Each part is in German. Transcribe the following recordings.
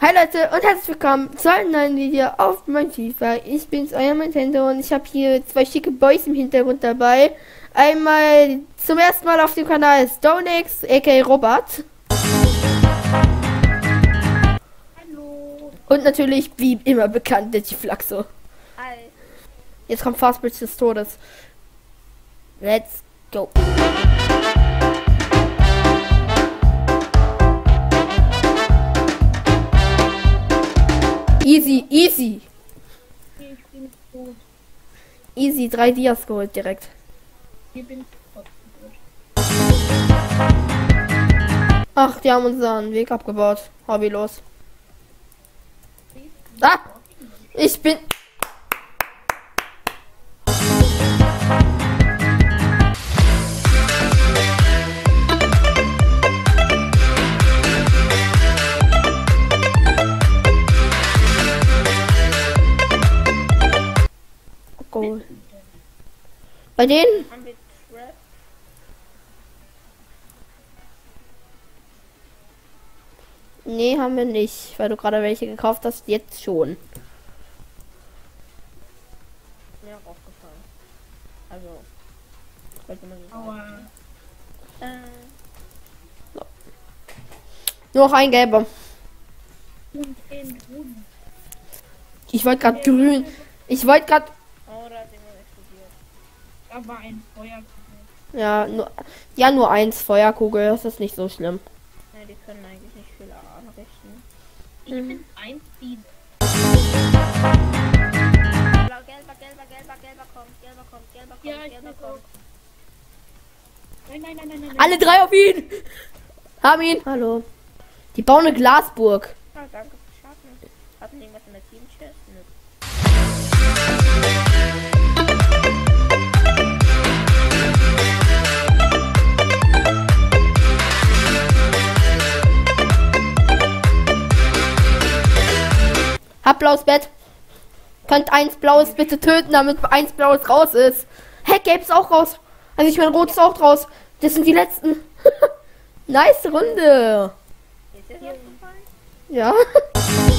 Hi Leute und herzlich willkommen zu einem neuen Video auf mein FIFA. Ich bin's, euer Nintendo und ich habe hier zwei schicke Boys im Hintergrund dabei. Einmal zum ersten Mal auf dem Kanal Stonex, aka Robert. Hallo. Und natürlich, wie immer bekannt, der Flaxo. Hi. Jetzt kommt Fastbridge des Todes. Let's go. Easy, easy. Drei Dias geholt direkt. Ach, die haben unseren Weg abgebaut. Hobbylos. Ah! Ich bin. Bei denen? Haben wir Trap? Nee, haben wir nicht, weil du gerade welche gekauft hast. Jetzt schon. Mir auch aufgefallen. Also. Wollte man so Aua. Äh, Nur noch ein gelber. Und in grün. Ich wollte gerade grün. Ich wollte gerade. Da war ein Feuer. Ja, nur, ja, nur eins Feuerkugel. Das ist nicht so schlimm. Ja, die können eigentlich nicht viel anrichten. Ich bin eins die Blau, gelber, gelber, gelber, gelber kommt, gelber kommt, gelber kommt, Ja, gelber kommt. Nein, nein, nein, nein, nein. Alle drei auf ihn! Haben ihn! Hallo. Die bauen eine Glasburg. Ah, danke fürs Schaffen. Hatten die irgendwas in der Team-Chest? Nö. Blaues Bett. Könnt eins blaues bitte töten, damit eins blaues raus ist. Hä, gelb ist auch raus. Also ich meine, rot ist auch raus. Das sind die letzten. nice Runde. Ist das? Ja.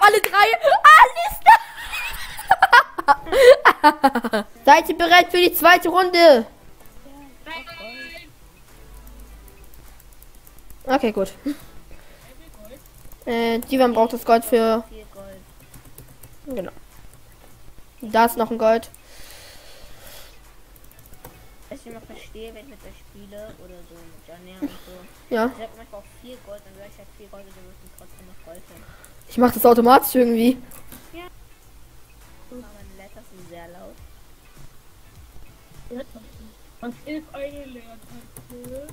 Hab alle drei. Alles da. Seid ihr bereit für die zweite Runde? Okay, gut. Äh, Divan braucht das Gold für. Genau. Da ist noch ein Gold. Ich immer verstehe, wenn ich mit euch spiele oder so mit Janea und so. Ja. Ich hab manchmal auch viel Gold, dann sag ich halt viel Gold und dann wird es trotzdem noch Gold hin. Ich mache das automatisch irgendwie. Aber meine Letters sind sehr laut. Was ist eine Leertaste?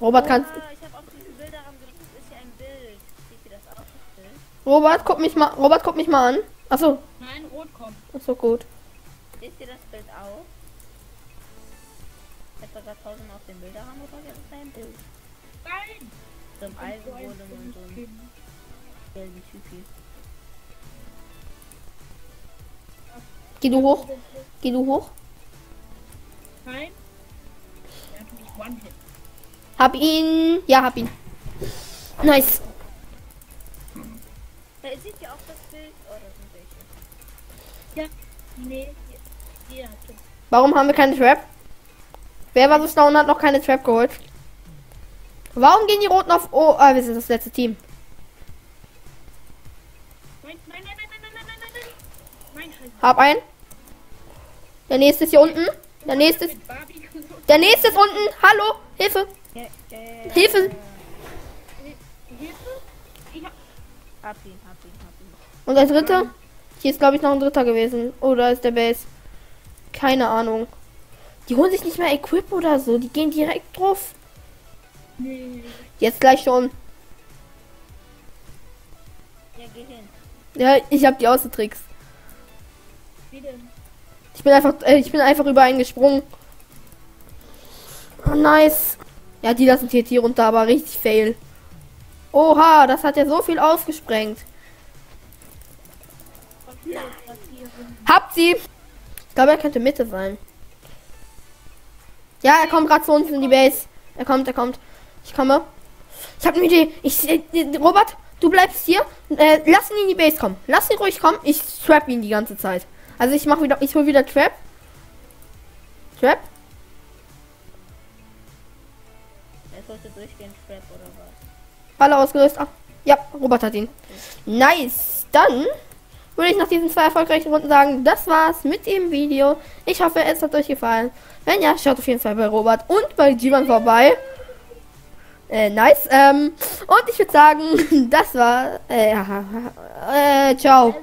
Robert kann. Ah, ich habe auf diesen Bilderrahmen gedrückt, das ist ja ein Bild. Seht ihr das auch? Robert, guck mich mal. Robert, guck mich mal an. Achso, Nein, rot kommt. achso, gut. Seht ihr das Bild auch? Da tausendmal auf den Bilderrahmen gedrückt, das ist ein Bild. Nein! So ein Eisengolem und so ein gelben Typi. Geh du hoch. Geh du hoch. Nein. Er hat mich One-Hit. Hab ihn. Ja, hab ihn. Nice. Ja, ihr seht ja auch das Bild. Oh, das sind welche. Ja. Nee. Hat Warum haben wir keine Trap? Wer war so schlau und hat noch keine Trap geholt? Warum gehen die Roten auf O? Ah, wir sind das letzte Team. Hab einen. Der nächste ist hier unten. Der nächste ist. Der nächste ist unten. Hallo, Hilfe. Hilfe. Und der dritte? Hier ist, glaube ich, noch ein dritter gewesen. Oder ist der Base? Keine Ahnung. Die holen sich nicht mehr Equip oder so. Die gehen direkt drauf. Nee. Jetzt gleich schon. Ja, geh hin. Ja, ich habe die Außentricks. Wie denn? Ich bin einfach, äh, ich bin einfach über einen gesprungen. Oh, nice. Ja, die lassen TT runter, aber richtig fail. Oha, das hat ja so viel ausgesprengt. Habt sie. Ich glaube, er könnte Mitte sein. Ja, er kommt gerade zu uns in die Base. Er kommt, er kommt. Ich komme. Ich habe eine Idee. Ich, äh, Robert, du bleibst hier. Äh, lass ihn in die Base kommen. Lass ihn ruhig kommen. Ich trap ihn die ganze Zeit. Also ich mache wieder, ich hol wieder Trap. Trap. Er sollte durchgehend Trap oder was? Alle ausgelöst. Ah, ja, Robert hat ihn. Nice. Dann würde ich nach diesen zwei erfolgreichen Runden sagen, das war's mit dem Video. Ich hoffe, es hat euch gefallen. Wenn ja, schaut auf jeden Fall bei Robert und bei Jivan vorbei. Äh, nice. Ähm, und ich würde sagen, das war. Äh, äh, ciao.